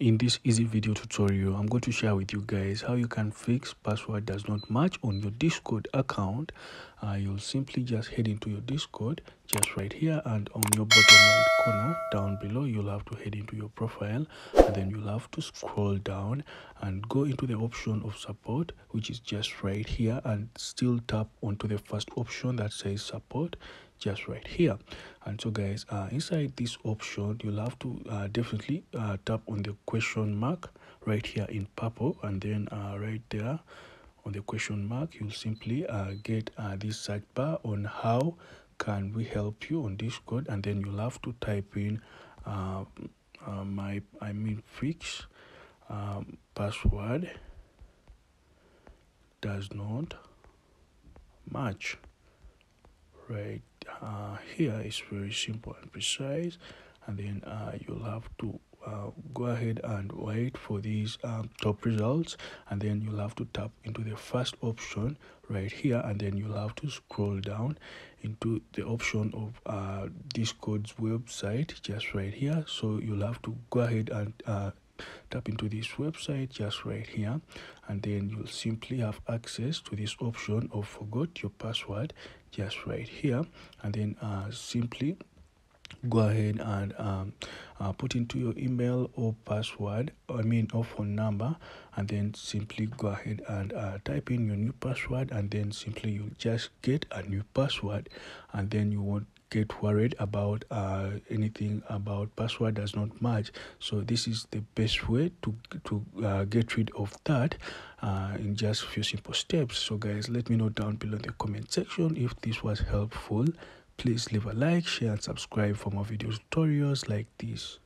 in this easy video tutorial i'm going to share with you guys how you can fix password does not match on your discord account. Uh, you'll simply just head into your discord just right here and on your bottom right corner down below you'll have to head into your profile and then you'll have to scroll down and go into the option of support which is just right here and still tap onto the first option that says support just right here. And so guys uh, inside this option you'll have to uh, definitely uh, tap on the question mark right here in purple. And then uh, right there on the question mark you'll simply uh, get uh, this search bar on how can we help you on discord and then you'll have to type in my i mean fix um, password does not match right uh, here is very simple and precise and then uh, you'll have to uh, go ahead and wait for these um, top results and then you'll have to tap into the first option right here and then you'll have to scroll down into the option of uh, discord's website just right here. So you'll have to go ahead and uh, tap into this website just right here and then you'll simply have access to this option of forgot your password just right here and then uh, simply go ahead and um, uh, put into your email or password i mean or phone number and then simply go ahead and uh, type in your new password and then simply you just get a new password and then you won't get worried about uh, anything about password does not match. So this is the best way to to uh, get rid of that uh, in just a few simple steps. So guys let me know down below in the comment section. If this was helpful please leave a like share and subscribe for more video tutorials like this